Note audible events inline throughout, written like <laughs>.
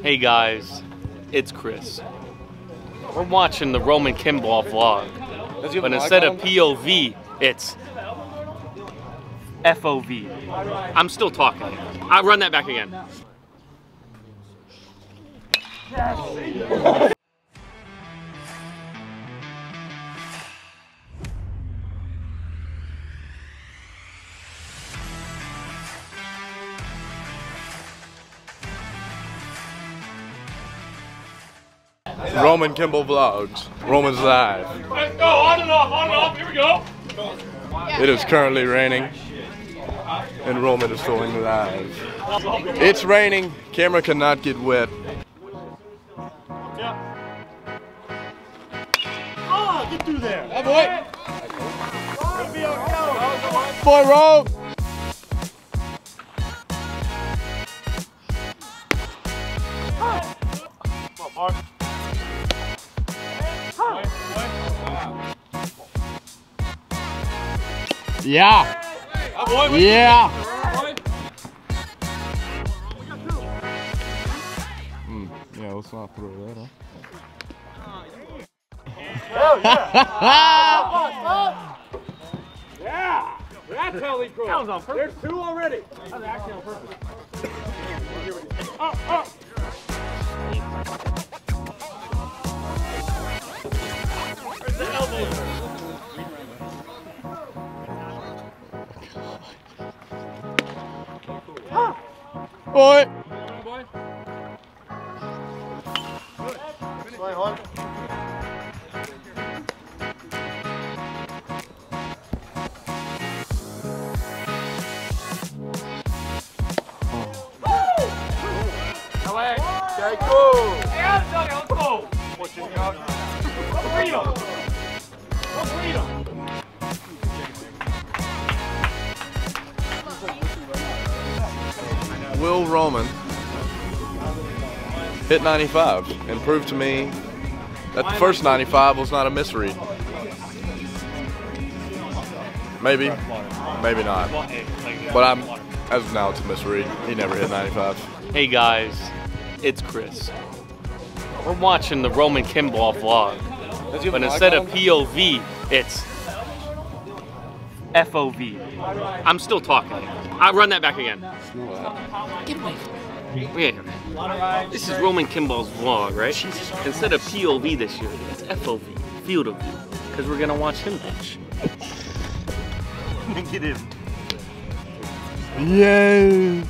Hey guys, it's Chris. We're watching the Roman Kimball vlog, Does he have but instead of POV, it's FOV. I'm still talking. I'll run that back again. <laughs> Roman Kimball vlogs. Roman's live. Let's go on and off, on and off. Here we go. It is currently raining, and Roman is filming live. It's raining. Camera cannot get wet. Oh, get through there. boy. Boy, Rome. Yeah. Yeah. Mm, yeah, let's not throw that huh? That's how they. That was on purpose. There's two already. That was actually on purpose. Up, up. Where's the elbow? Boy. Will Roman hit 95 and prove to me that the first 95 was not a misread? Maybe, maybe not. But I'm, as of now, it's a misread. He never hit 95. Hey guys, it's Chris. We're watching the Roman Kimball vlog, but instead of POV, it's FOV. I'm still talking. I'll run that back again. Get away. Yeah. This is Roman Kimball's vlog, right? Instead of POV this year, it's FOV, field of view, because we're gonna watch him pitch. <laughs> Get in. Yay!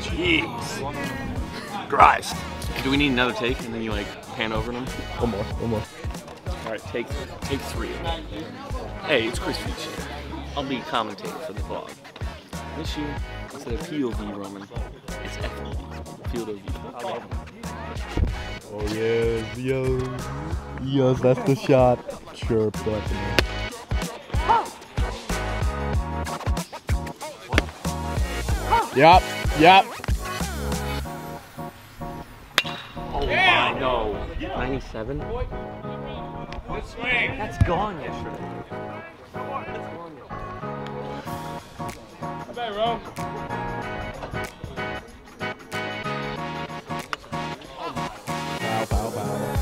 Jeez. Christ. Do we need another take and then you like pan over them? One more, one more. All right, take take three. Hey, it's Chris Feach. I'll be commentator for the vlog. This year, instead of POV Roman, it's FOV, field of view. Oh yes, yo. Yes, that's the shot. Sure, definitely. Yep, yep. Oh my no. 97? Good swing. That's gone yesterday. How about Rome? Bow, bow, bow.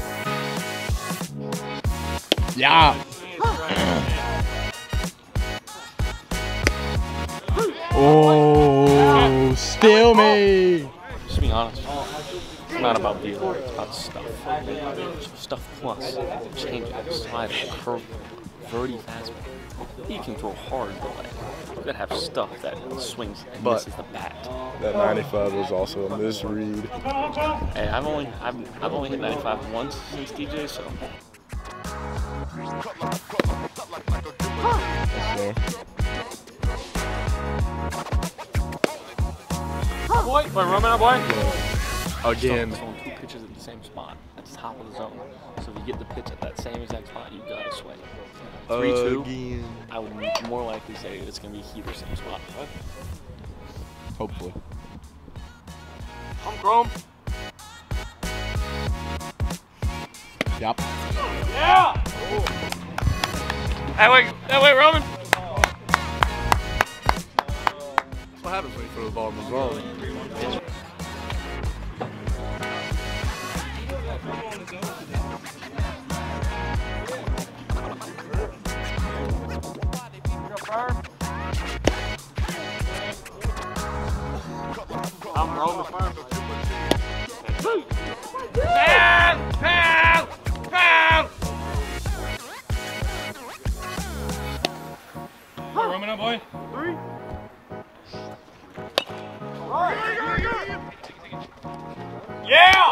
Yeah. Oh, steal me. Not about deal, it's about stuff. Stuff plus. Change slider, curve, verti fastball. You can throw hard, but like, you gotta have stuff that swings and But- misses the bat. That 95 was also a misread. Hey, I've only I've, I've only hit 95 once since DJ, so So, boy, boy, Roman, boy. Again, throwing two pitches at the same spot at the top of the zone. So if you get the pitch at that same exact spot, you gotta swing. Three two. again. I would more likely say it's gonna be heater same spot. Hopefully. Come Chrome. Yep. Yeah. That way, that way, Roman. That's what happens when you throw the ball in the zone.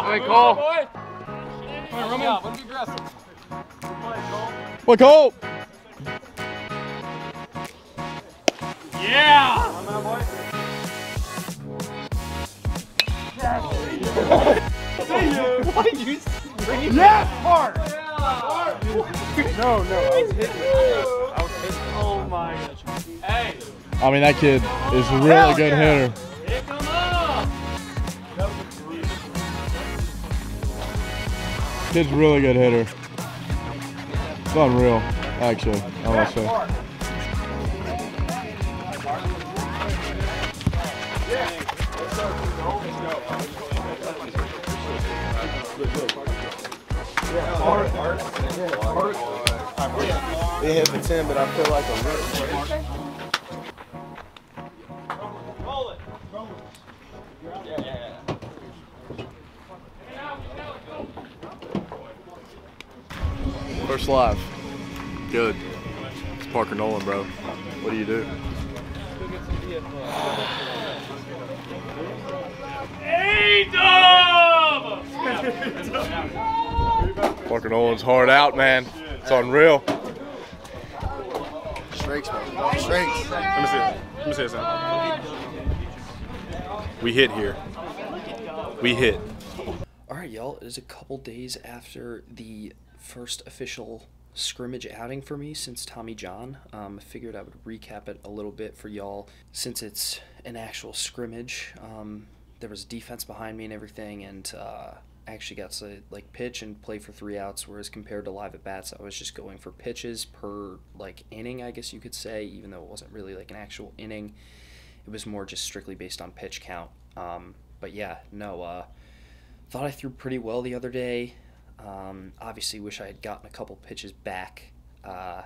Yeah! All right, Cole. Boy. Come on, Roman. Let's be aggressive. What Cole? Yeah! Yes, hard. No, no, I was hitting. I was hitting. Oh my gosh. Hey, I mean, that kid is a really good hitter. Kid's really good hitter. It's unreal, actually, I must say. They hit for 10, but I feel like a rip. First live. Good. It's Parker Nolan, bro. What do you do? Parker Nolan's hard out, man. It's unreal. Strakes, man. Strakes. Let me see. Let me see something. We hit here. We hit. It is a couple days after the first official scrimmage outing for me since Tommy John. Um, I figured I would recap it a little bit for y'all since it's an actual scrimmage. Um, there was defense behind me and everything, and uh, I actually got to like pitch and play for three outs. Whereas compared to live at bats, I was just going for pitches per like inning, I guess you could say, even though it wasn't really like an actual inning. It was more just strictly based on pitch count. Um, but yeah, no. Uh, thought I threw pretty well the other day. Um, obviously, wish I had gotten a couple pitches back. Uh,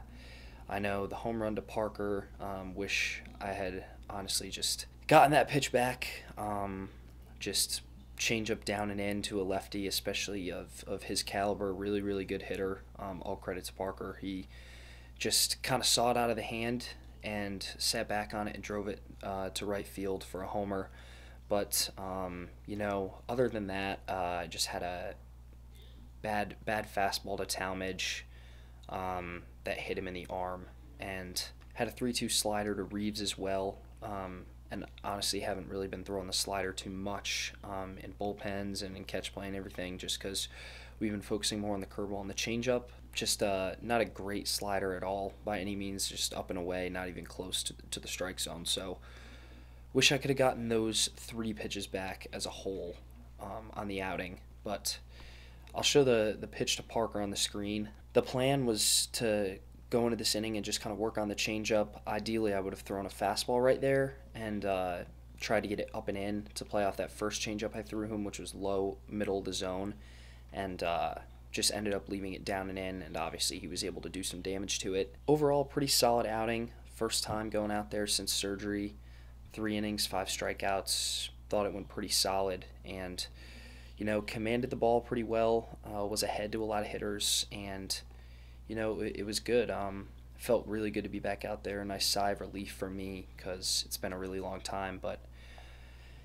I know the home run to Parker. Um, wish I had honestly just gotten that pitch back. Um, just change up down and in to a lefty, especially of, of his caliber. Really, really good hitter. Um, all credit to Parker. He just kind of saw it out of the hand and sat back on it and drove it uh, to right field for a homer. But um, you know, other than that, uh, I just had a bad bad fastball to Talmadge um, that hit him in the arm, and had a three-two slider to Reeves as well. Um, and honestly, haven't really been throwing the slider too much um, in bullpens and in catch play and everything, just because we've been focusing more on the curveball and the changeup. Just uh, not a great slider at all by any means, just up and away, not even close to, to the strike zone. So wish I could have gotten those three pitches back as a whole um, on the outing, but I'll show the the pitch to Parker on the screen. The plan was to go into this inning and just kind of work on the changeup. Ideally, I would have thrown a fastball right there and uh, tried to get it up and in to play off that first changeup I threw him, which was low, middle of the zone, and uh, just ended up leaving it down and in. And obviously, he was able to do some damage to it. Overall, pretty solid outing. First time going out there since surgery. Three innings, five strikeouts. Thought it went pretty solid and you know, commanded the ball pretty well, uh, was ahead to a lot of hitters, and, you know, it, it was good. Um, felt really good to be back out there. A nice sigh of relief for me because it's been a really long time. But,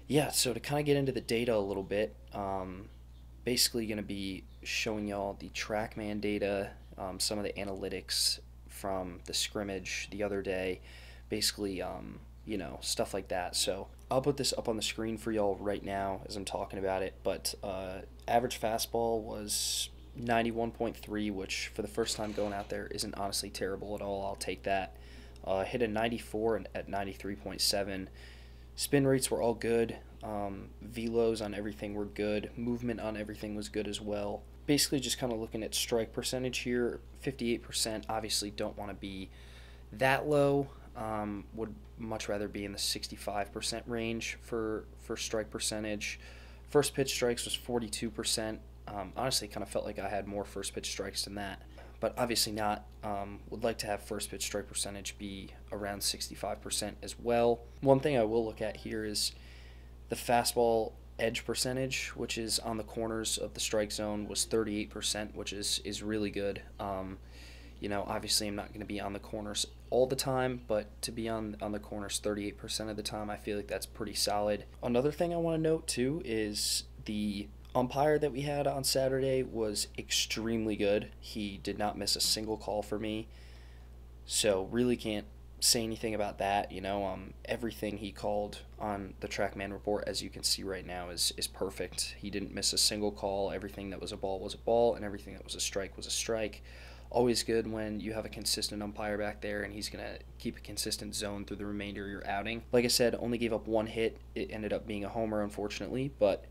yeah, so to kind of get into the data a little bit, um, basically going to be showing y'all the TrackMan data, um, some of the analytics from the scrimmage the other day, basically, um, you know, stuff like that. So I'll put this up on the screen for y'all right now as I'm talking about it. But uh, average fastball was 91.3, which for the first time going out there isn't honestly terrible at all. I'll take that. Uh, hit a 94 at 93.7. Spin rates were all good. Um, velos on everything were good. Movement on everything was good as well. Basically, just kind of looking at strike percentage here 58%. Obviously, don't want to be that low. Um, would much rather be in the 65% range for, for strike percentage. First pitch strikes was 42%. Um, honestly, kind of felt like I had more first pitch strikes than that, but obviously not. Um, would like to have first pitch strike percentage be around 65% as well. One thing I will look at here is the fastball edge percentage, which is on the corners of the strike zone, was 38%, which is, is really good. Um, you know, obviously I'm not going to be on the corners all the time, but to be on on the corners 38% of the time, I feel like that's pretty solid. Another thing I want to note too is the umpire that we had on Saturday was extremely good. He did not miss a single call for me. So really can't say anything about that. You know, um, everything he called on the TrackMan report, as you can see right now, is is perfect. He didn't miss a single call. Everything that was a ball was a ball, and everything that was a strike was a strike. Always good when you have a consistent umpire back there, and he's gonna keep a consistent zone through the remainder of your outing. Like I said, only gave up one hit. It ended up being a homer, unfortunately, but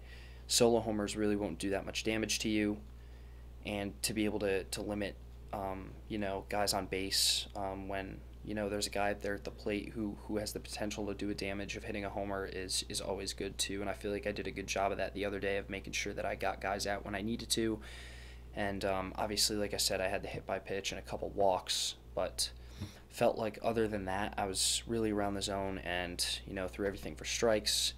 solo homers really won't do that much damage to you, and to be able to to limit um, you know, guys on base um, when you know there's a guy there at the plate who who has the potential to do a damage of hitting a homer is is always good too. And I feel like I did a good job of that the other day of making sure that I got guys out when I needed to. And um, obviously, like I said, I had the hit by pitch and a couple walks, but felt like other than that, I was really around the zone and you know threw everything for strikes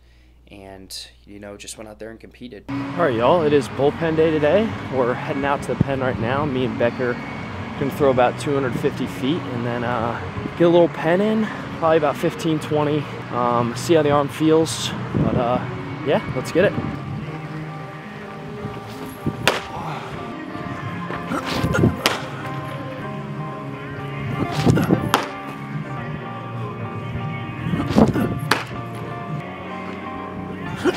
and you know just went out there and competed. All right, y'all. It is bullpen day today. We're heading out to the pen right now. Me and Becker gonna throw about 250 feet and then uh, get a little pen in, probably about 15, 20. Um, see how the arm feels, but uh, yeah, let's get it. I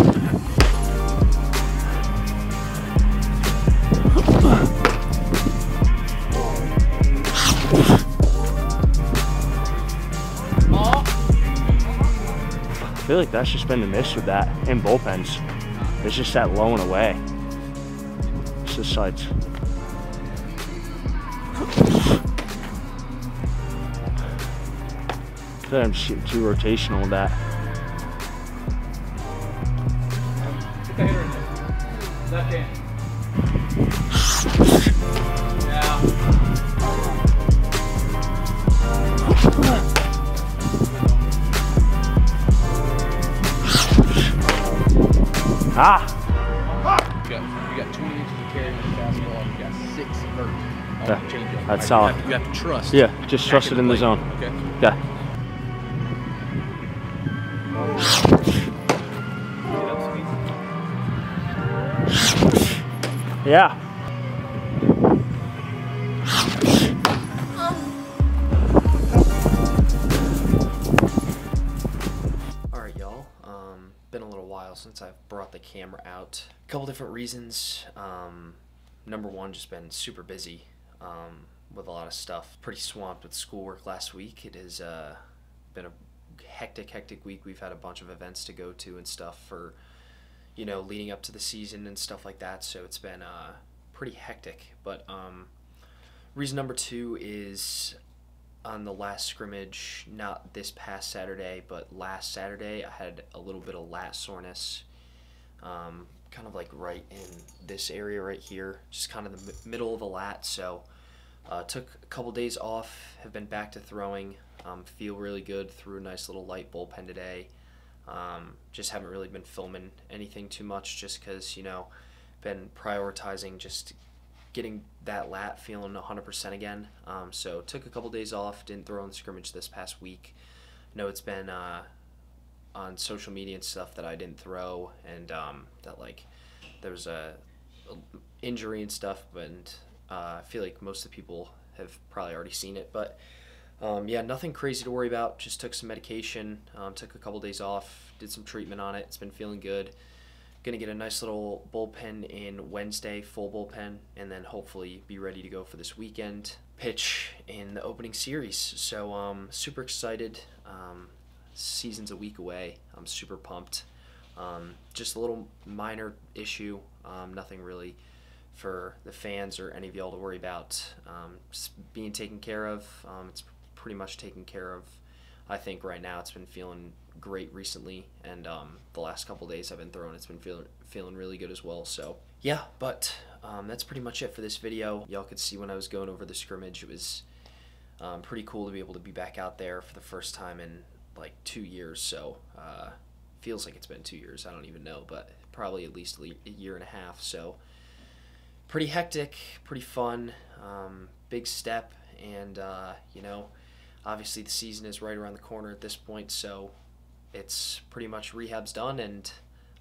feel like that's just been the miss with that in bullpens. It's just that low and away. It's just sides. I'm shooting too rotational with that. Left hand. Ah! You got, you got two inches of carry on the fastball. You got six vert on Yeah, the changeup. that's You solid. have, to, you have to trust. Yeah, just trust it in the plate. zone. Okay. Yeah. Yeah. All right, y'all. Um, been a little while since I've brought the camera out. A couple different reasons. Um, number one, just been super busy um, with a lot of stuff. Pretty swamped with schoolwork last week. It has uh, been a hectic, hectic week. We've had a bunch of events to go to and stuff for, you know, leading up to the season and stuff like that. So it's been uh, pretty hectic. But um, reason number two is on the last scrimmage, not this past Saturday, but last Saturday, I had a little bit of lat soreness, um, kind of like right in this area right here, just kind of the mi- middle of the lat. So, uh, took a couple days off, have been back to throwing, um, feel really good, threw a nice little light bullpen today. Um, just haven't really been filming anything too much just because, you know, been prioritizing just getting that lat feeling 100% again. Um, so took a couple days off, didn't throw in scrimmage this past week. know it's been uh, on social media and stuff that I didn't throw, and um, that like there was a, a injury and stuff, but uh, I feel like most of the people have probably already seen it. But um, yeah, nothing crazy to worry about. Just took some medication, um, took a couple days off, did some treatment on it. It's been feeling good gonna get a nice little bullpen in Wednesday, full bullpen, and then hopefully be ready to go for this weekend. Pitch in the opening series. So um, super excited. Um, season's a week away. I'm super pumped. Um, just a little minor issue. Um, nothing really for the fans or any of y'all to worry about. Um, being taken care of. It's pretty much taken care of. I think right now it's been feeling great recently, and um, the last couple days I've been throwing, it's been feeling feeling really good as well. So yeah, but um, that's pretty much it for this video. Y'all could see when I was going over the scrimmage, it was um, pretty cool to be able to be back out there for the first time in like two years. So uh, feels like it's been two years. I don't even know, but probably at least a year and a half. So pretty hectic, pretty fun, um, big step, and uh, you know obviously the season is right around the corner at this point, so it's pretty much rehab's done, and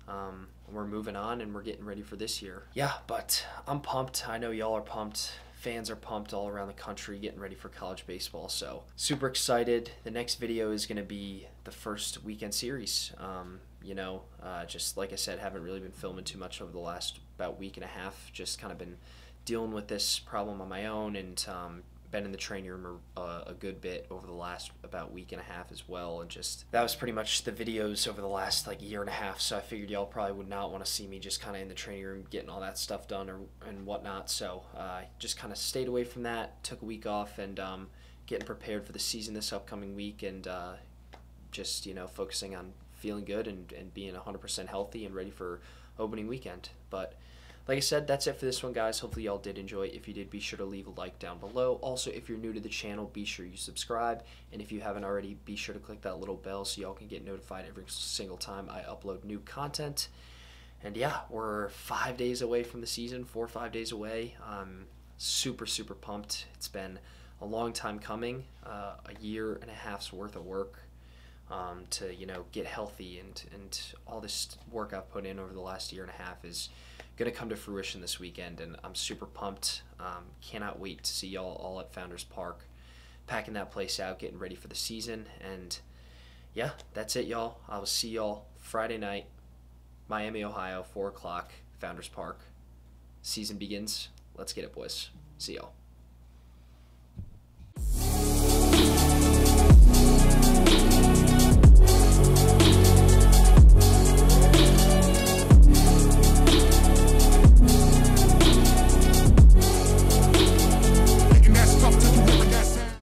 Um, we're moving on and we're getting ready for this year. Yeah, but I'm pumped. I know y'all are pumped. Fans are pumped all around the country getting ready for college baseball. So, super excited. The next video is going to be the first weekend series. Um, you know, uh, just like I said, haven't really been filming too much over the last about week and a half. Just kind of been dealing with this problem on my own and um, been in the training room a, a, good bit over the last about week and a half as well and just that was pretty much the videos over the last like year and a half so i figured y'all probably would not want to see me just kind of in the training room getting all that stuff done or and whatnot so uh, i uh, just kind of stayed away from that took a week off and um, getting prepared for the season this upcoming week and uh, just you know focusing on feeling good and, and being 100% healthy and ready for opening weekend but like I said, that's it for this one, guys. Hopefully, y'all did enjoy. If you did, be sure to leave a like down below. Also, if you're new to the channel, be sure you subscribe. And if you haven't already, be sure to click that little bell so y'all can get notified every single time I upload new content. And yeah, we're five days away from the season, four or five days away. I'm super, super pumped. It's been a long time coming, uh, a year and a half's worth of work. Um, to you know get healthy and and all this work I've put in over the last year and a half is going to come to fruition this weekend, and I'm super pumped. Um, cannot wait to see y'all all at Founders Park, packing that place out, getting ready for the season. And yeah, that's it, y'all. I will see y'all Friday night, Miami, Ohio, 4 o'clock, Founders Park. Season begins. Let's get it, boys. See y'all.